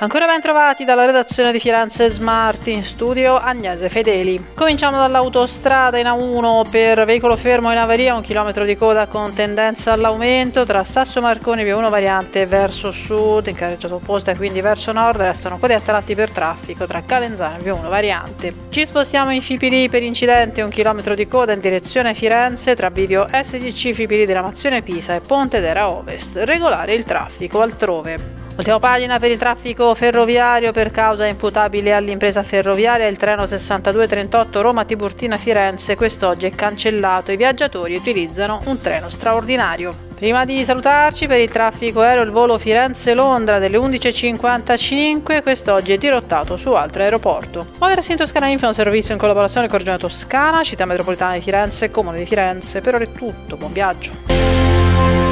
Ancora ben trovati dalla redazione di Firenze Smart in studio Agnese Fedeli. Cominciamo dall'autostrada in A1 per veicolo fermo in avaria, un chilometro di coda con tendenza all'aumento tra Sasso Marconi via 1 variante verso sud, in carreggiata opposta quindi verso nord, restano code a tratti per traffico tra Calenzano via 1 variante. Ci spostiamo in Fipili per incidente, un chilometro di coda in direzione Firenze tra bivio SGC Fipili della Mazione Pisa e Ponte d'Era Ovest. Regolare il traffico altrove. Ultima pagina per il traffico ferroviario per causa imputabile all'impresa ferroviaria il treno 6238 Roma Tiburtina Firenze quest'oggi è cancellato i viaggiatori utilizzano un treno straordinario. Prima di salutarci per il traffico aereo il volo Firenze-Londra delle 11.55 quest'oggi è dirottato su altro aeroporto. Muoversi in Toscana Info è un servizio in collaborazione con Regione Toscana, Città Metropolitana di Firenze e Comune di Firenze. Per ora è tutto, buon viaggio.